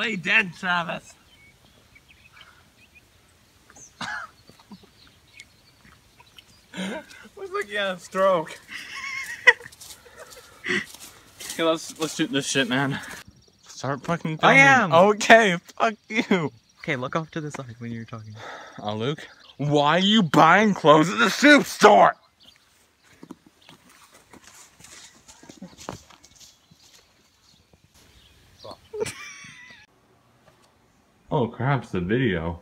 Lay dead, Travis. Looks like you had a stroke. okay, let's let's shoot this shit, man. Start fucking. I am. Okay, fuck you. Okay, look off to the side when you're talking. Oh, Luke, why are you buying clothes at the soup store? Oh crap! It's the video.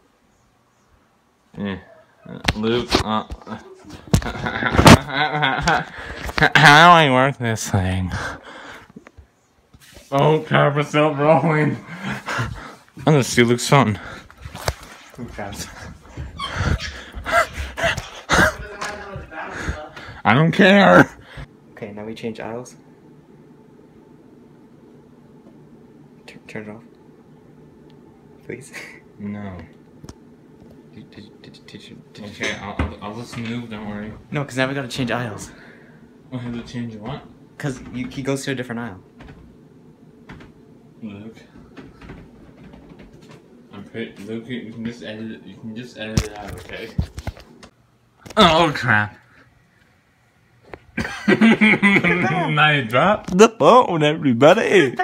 Eh. Luke, uh, how do I work this thing? Oh crap! Still rolling. I'm gonna see Luke's phone. I don't care. Okay, now we change aisles. Turn, turn it off. Please. No. Did, did, did, did you, did Okay, I'll, I'll, I'll just move. Don't worry. No, because now we gotta change aisles. I have to change what? Because he goes to a different aisle. Luke. I'm pretty. Luke, you can just edit it. You can just edit it out, okay? Oh crap! I dropped the phone, everybody.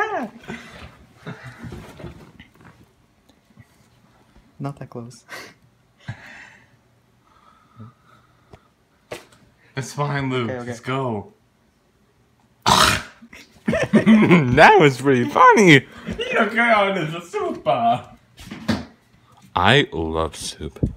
Not that close. It's fine, Luke. Okay, okay. Let's go. that was pretty funny. Okay, on is a soup bar. I love soup.